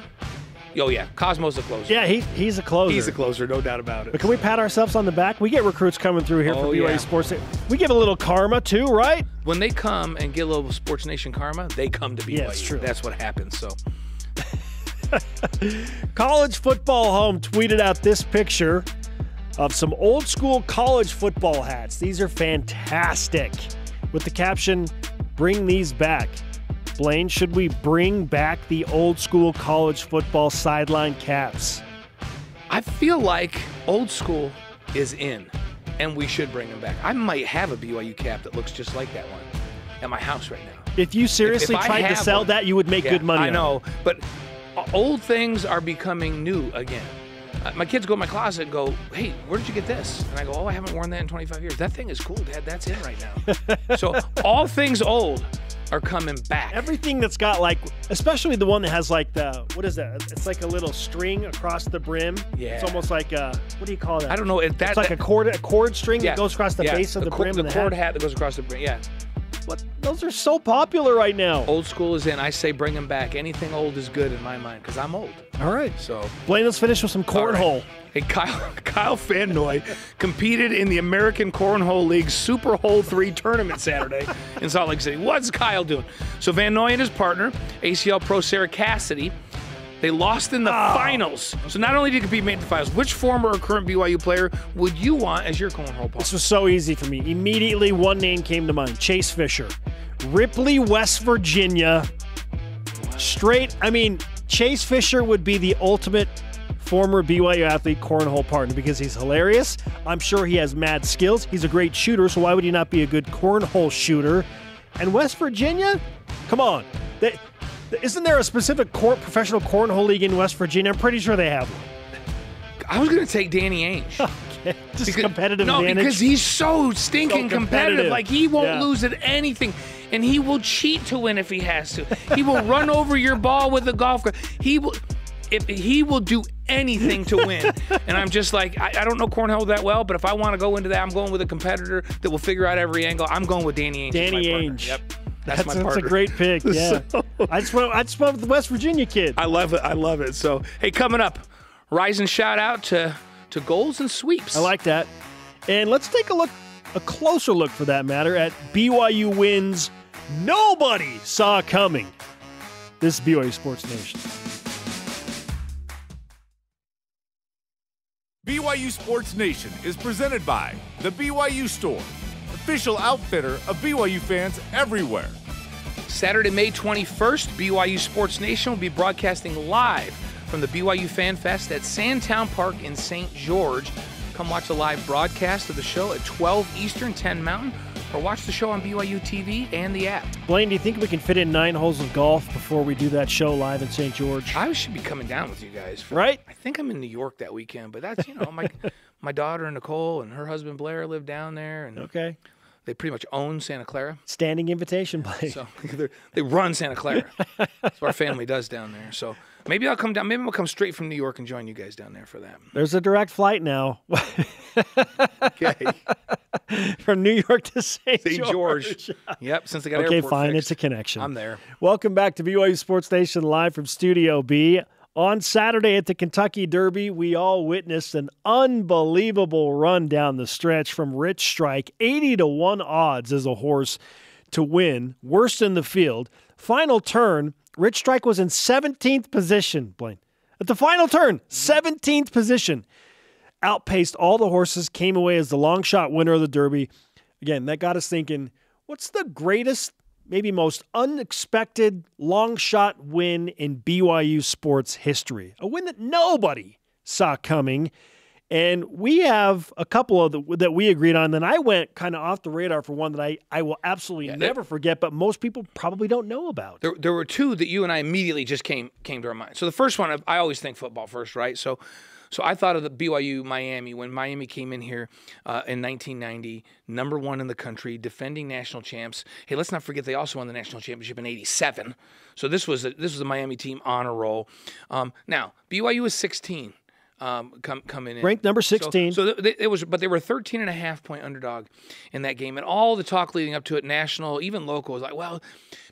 Oh yeah, Cosmo's a closer. Yeah, he, he's a closer. He's a closer, no doubt about it. But can we pat ourselves on the back? We get recruits coming through here oh, for BYU yeah. Sports. We give a little karma too, right? When they come and get a little Sports Nation karma, they come to BYU. Yeah, it's true. That's what happens. So. college football home tweeted out this picture of some old school college football hats. These are fantastic. With the caption, "Bring these back." Blaine, should we bring back the old school college football sideline caps? I feel like old school is in, and we should bring them back. I might have a BYU cap that looks just like that one at my house right now. If you seriously if, if tried to sell one, that, you would make yeah, good money. I know, but old things are becoming new again. Uh, my kids go in my closet and go, "Hey, where did you get this?" And I go, "Oh, I haven't worn that in 25 years. That thing is cool, Dad. That's in right now." so all things old are coming back. Everything that's got like, especially the one that has like the what is that? It's like a little string across the brim. Yeah. It's almost like a what do you call that? I don't know. It, that, it's like that, a cord a cord string yeah, that goes across the yeah, base of the, the brim. the, the cord hat. hat that goes across the brim. Yeah. What? Those are so popular right now. Old school is in. I say bring them back. Anything old is good in my mind because I'm old. All right. So Blaine, let's finish with some cornhole. Right. Hey, Kyle, Kyle Van Noy competed in the American Cornhole League Super Hole 3 tournament Saturday in Salt Lake City. What's Kyle doing? So Van Noy and his partner, ACL pro Sarah Cassidy, they lost in the oh. finals. So not only did he compete made the finals, which former or current BYU player would you want as your cornhole partner? This was so easy for me. Immediately, one name came to mind: Chase Fisher, Ripley, West Virginia. Straight. I mean, Chase Fisher would be the ultimate former BYU athlete cornhole partner because he's hilarious. I'm sure he has mad skills. He's a great shooter, so why would he not be a good cornhole shooter? And West Virginia, come on. They, isn't there a specific cor- professional cornhole league in West Virginia? I'm pretty sure they have one. I was going to take Danny Ainge. okay. Just Because- competitive no, advantage. because he's so stinking So competitive. competitive. Like he won't Yeah. lose at anything, and he will cheat to win if he has to. He will run over your ball with a golf cart. He will. if he will do anything to win. and I'm just like, I, I, don't know cornhole that well, but if I want to go into that, I'm going with a competitor that will figure out every angle. I'm going with Danny Ainge. Danny Ainge. Yep. That's, that's, that's a great pick. Yeah. so, I just went I just went with the West Virginia kid. I love it. I love it. So hey, coming up, rising shout out to to goals and sweeps. I like that. And let's take a look, a closer look for that matter, at BYU wins nobody saw coming. This is BYU Sports Nation. BYU Sports Nation is presented by The BYU Store, official outfitter of BYU fans everywhere. Saturday, May 21st, BYU Sports Nation will be broadcasting live from the BYU Fan Fest at Sandtown Park in St. George. Come watch a live broadcast of the show at 12 Eastern, 10 Mountain or watch the show on BYU TV and the app. Blaine, do you think we can fit in nine holes of golf before we do that show live in St. George? I should be coming down with you guys. For, right? I think I'm in New York that weekend, but that's, you know, my my daughter Nicole and her husband Blair live down there. And okay. They pretty much own Santa Clara. Standing invitation, Blaine. So they run Santa Clara. that's what our family does down there. So maybe I'll come down. Maybe I'll come straight from New York and join you guys down there for that. There's a direct flight now. okay. From New York to St. St. George. George. Yep, since they got Okay, fine. Fixed. It's a connection. I'm there. Welcome back to BYU Sports Nation live from Studio B. On Saturday at the Kentucky Derby, we all witnessed an unbelievable run down the stretch from Rich Strike. 80 to 1 odds as a horse to win, worst in the field. Final turn, Rich Strike was in 17th position, Blaine. At the final turn, 17th position outpaced all the horses, came away as the long shot winner of the Derby. Again, that got us thinking what's the greatest, maybe most unexpected long shot win in BYU sports history? A win that nobody saw coming. And we have a couple of the, that we agreed on. Then I went kind of off the radar for one that I, I will absolutely yeah, never forget, but most people probably don't know about. There, there were two that you and I immediately just came came to our mind. So the first one, I always think football first, right? So so I thought of the BYU Miami when Miami came in here uh, in 1990, number one in the country, defending national champs. Hey, let's not forget they also won the national championship in '87. So this was a, this was a Miami team on a roll. Um, now BYU is 16 um, come, coming in. Ranked number 16. So, so they, it was, but they were 13 and a half point underdog in that game. And all the talk leading up to it, national, even local, was like, well,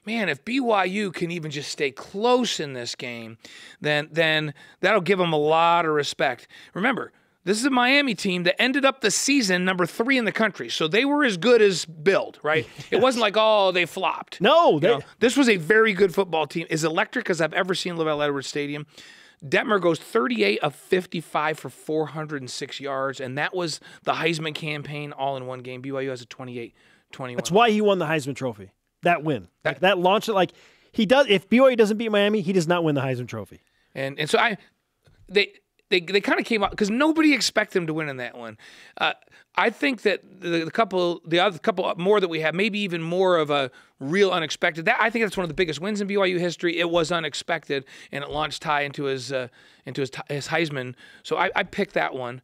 man, if BYU can even just stay close in this game, then, then that'll give them a lot of respect. Remember, this is a Miami team that ended up the season number three in the country. So they were as good as build, right? Yes. It wasn't like, oh, they flopped. No, they... You know, this was a very good football team, as electric as I've ever seen LaVell Edwards Stadium. Detmer goes 38 of 55 for 406 yards, and that was the Heisman campaign all in one game. BYU has a 28 21. That's why he won the Heisman Trophy. That win. That, like, that launched it like he does if BYU doesn't beat Miami, he does not win the Heisman Trophy. And and so I they they, they kind of came out because nobody expected them to win in that one. Uh, I think that the, the, couple, the other couple more that we have, maybe even more of a real unexpected. That I think that's one of the biggest wins in BYU history. It was unexpected, and it launched Ty into his uh, into his, his Heisman. So I, I picked that one,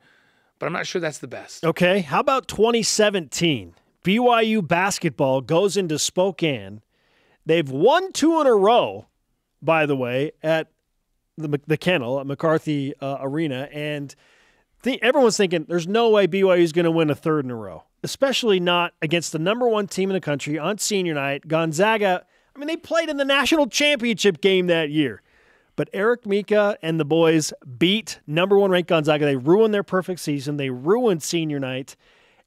but I'm not sure that's the best. Okay, how about 2017? BYU basketball goes into Spokane. They've won two in a row, by the way, at the, the kennel at McCarthey uh, Arena, and th- everyone's thinking there's no way BYU is going to win a third in a row, especially not against the number one team in the country on senior night. Gonzaga, I mean, they played in the national championship game that year. But Eric Mika and the boys beat number one ranked Gonzaga. They ruined their perfect season. They ruined senior night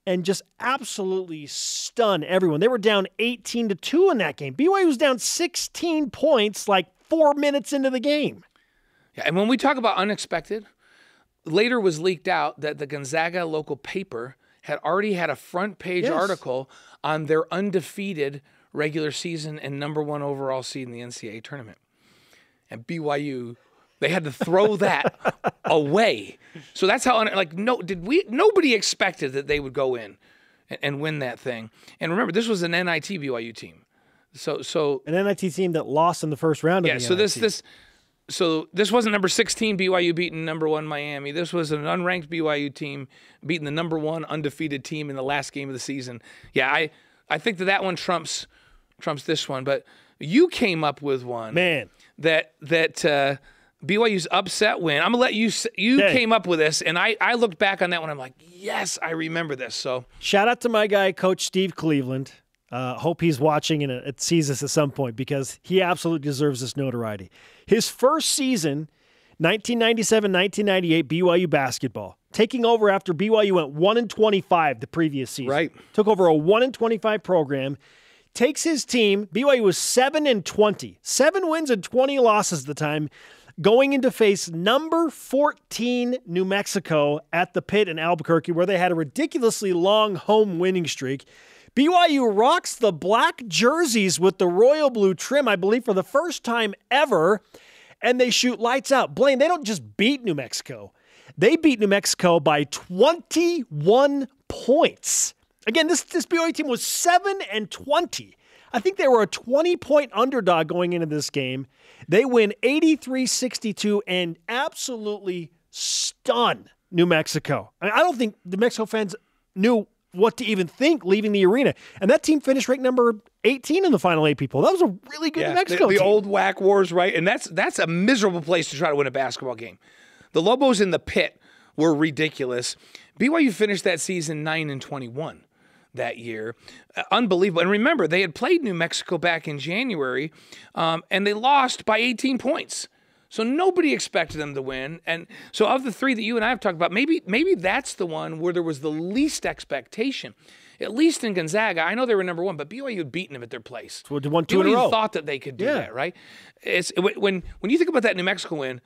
and just absolutely stun everyone. They were down 18 to 2 in that game. BYU was down 16 points like four minutes into the game. Yeah, and when we talk about unexpected, later was leaked out that the Gonzaga local paper had already had a front page yes. article on their undefeated regular season and number one overall seed in the NCAA tournament. And BYU, they had to throw that away. So that's how like no did we nobody expected that they would go in and, and win that thing. And remember, this was an NIT BYU team. So so an NIT team that lost in the first round. Yeah. so NIT. this this so this wasn't number 16 BYU beating number one Miami. This was an unranked BYU team beating the number one undefeated team in the last game of the season. Yeah, I I think that that one trumps trumps this one. But you came up with one, man, that that uh, BYU's upset win. I'm gonna let you. You Okay. came up with this, and I I looked back on that one. I'm like, yes, I remember this. So Shout out to my guy, Coach Steve Cleveland. Uh, hope he's watching and it sees this at some point because he absolutely deserves this notoriety. His first season, 1997 1998 BYU basketball, taking over after BYU went 1 and 25 the previous season. Right. Took over a 1 and 25 program. Takes his team, BYU was 7 and 20, seven wins and 20 losses at the time, going into face number 14 New Mexico at the pit in Albuquerque, where they had a ridiculously long home winning streak. BYU rocks the black jerseys with the royal blue trim, I believe, for the first time ever, and they shoot lights out. Blaine, they don't just beat New Mexico, they beat New Mexico by 21 points. Again, this, this BYU team was 7 and 20. I think they were a 20 point underdog going into this game. They win 83 62 and absolutely stun New Mexico. I I don't think the Mexico fans knew what to even think leaving the arena. And that team finished ranked number 18 in the final eight people. That was a really good New the, Mexico the team. old WAC wars, right? And that's that's a miserable place to try to win a basketball game. The Lobos in the pit were ridiculous. BYU finished that season nine and twenty-one that year, Uh, unbelievable. And remember, they had played New Mexico back in January, um, and they lost by eighteen points. So nobody expected them to win. And so of the three that you and I have talked about, maybe maybe that's the one where there was the least expectation. At least in Gonzaga, I know they were number one, but BYU had beaten them at their place. So won two in a row. thought that they could do Yeah. that, right? It's when- when when you think about that New Mexico win,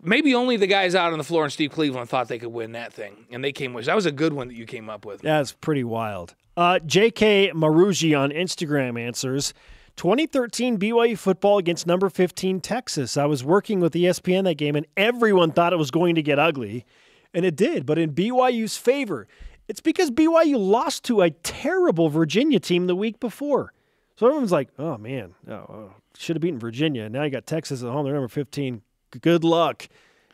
maybe only the guys out on the floor and Steve Cleveland thought they could win that thing, and they came with. That was a good one that you came up with. That's pretty wild. Uh, JK Maruji on Instagram answers 2013 BYU football against number 15 Texas. I was working with ESPN that game, and everyone thought it was going to get ugly, and it did, but in BYU's favor. It's because BYU lost to a terrible Virginia team the week before. So everyone's like, oh man, oh, oh, should have beaten Virginia. Now you got Texas at home. They're number 15. Good luck.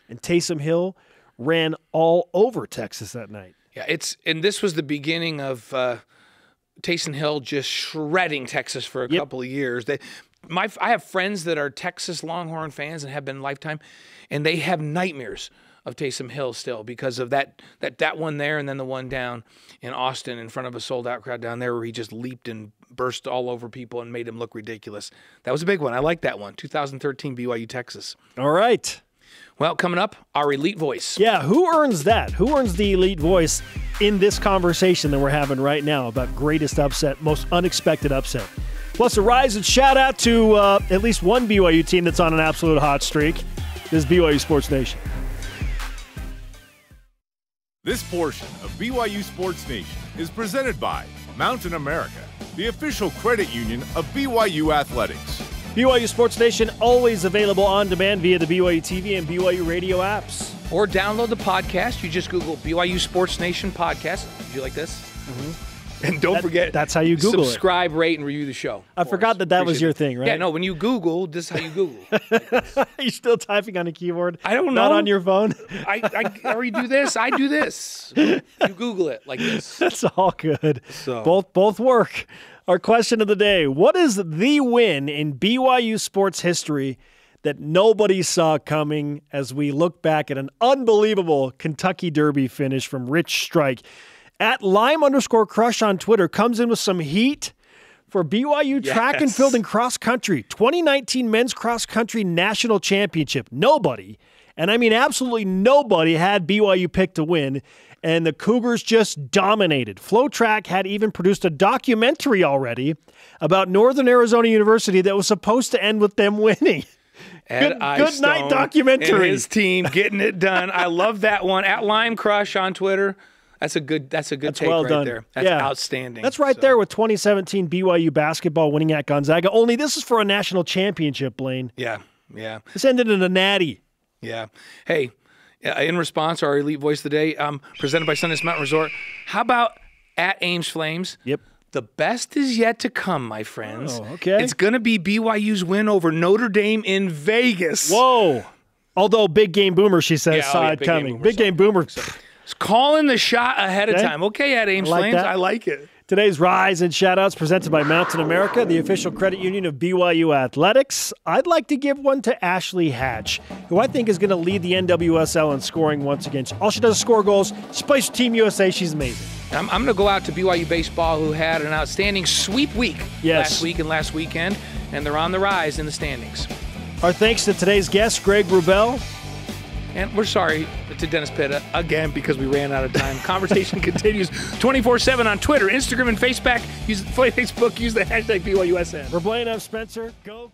And Taysom Hill ran all over Texas that night. Yeah, it's and this was the beginning of uh, Taysom Hill just shredding Texas for a Yep. couple of years. They, my, I have friends that are Texas Longhorn fans and have been lifetime, and they have nightmares of Taysom Hill still because of that that that one there and then the one down in Austin in front of a sold out crowd down there where he just leaped and burst all over people and made him look ridiculous. That was a big one. I like that one. 2013 BYU Texas. All right. Well, coming up, our elite voice. Yeah, who earns that? Who earns the elite voice in this conversation that we're having right now about greatest upset, most unexpected upset? Plus, a rise and shout out to uh, at least one BYU team that's on an absolute hot streak. This is BYU Sports Nation. This portion of BYU Sports Nation is presented by Mountain America, the official credit union of BYU Athletics. BYU Sports Nation always available on demand via the BYU TV and BYU radio apps. or download the podcast. You just Google BYU Sports Nation podcast. Do you like this? Mm-hmm. And don't forget, that's how you Google it. subscribe, rate, and review the show. I forgot us. that that was your it. thing, right? Yeah, no. When you Google, this is how you Google. You're still typing on a keyboard? I don't know. Not on your phone? I, I already do this. I do this. You Google it like this. That's all good. So- Both both work. Our question of the day: What is the win in BYU sports history that nobody saw coming? As we look back at an unbelievable Kentucky Derby finish from Rich Strike at Lime underscore Crush on Twitter comes in with some heat. For BYU track and field and cross country, 2019 men's cross country national championship. Nobody, and I mean absolutely nobody, had BYU picked to win, and the Cougars just dominated. FloTrack had even produced a documentary already about Northern Arizona University that was supposed to end with them winning. Good- good night documentary. And his team getting it done. I love that one at Lime Crush on Twitter. That's a good. That's a good That's take well right done. there. That's Yeah. outstanding. That's right So, there with 2017 BYU basketball winning at Gonzaga. Only this is for a national championship, Blaine. Yeah, yeah. This ended in a natty. Yeah. Hey, in response, our elite voice of the day, um, presented by Sundance Mountain Resort. How about at Ames Flames? Yep. The best is yet to come, my friends. Oh, okay. It's going to be BYU's win over Notre Dame in Vegas. Whoa. Although Big Game Boomer, she says, Yeah, oh, saw yeah, it Big coming. Big Game Boomer. It's calling the shot ahead of Okay. time. Okay, at Ames I like Flames. that. I like it. Today's Rise and Shoutouts presented by Mountain America, the official credit union of BYU Athletics. I'd like to give one to Ashley Hatch, who I think is going to lead the NWSL in scoring once again. All she does is score goals. She plays Team USA. She's amazing. I'm, I'm going to go out to BYU Baseball, who had an outstanding sweep week Yes. last week and last weekend, and they're on the rise in the standings. Our thanks to today's guest, Greg Wrubell. And we're sorry to Dennis Pitta again because we ran out of time. Conversation continues 24 7 on Twitter, Instagram, and Facebook. Use Facebook. Use the hashtag BYUSN. We're playing up Spencer. Go.